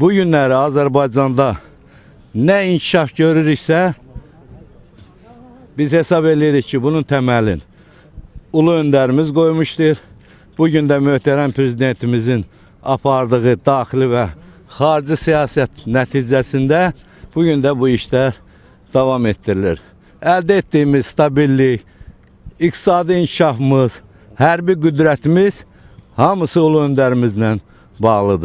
bu günləri Azərbaycanda nə inkişaf görürüksə, biz hesab edirik ki, bunun təməlin ulu öndərimiz qoymuşdur. Bu gün də möhtərəm prezidentimizin apardığı daxili və xarici siyasət nəticəsində bu gün də bu işlər davam etdirilir. Əldə etdiyimiz stabillik, iqtisadi inkişafımız, hərbi qüdrətimiz hamısı ulu öndərimizlə bağlıdır.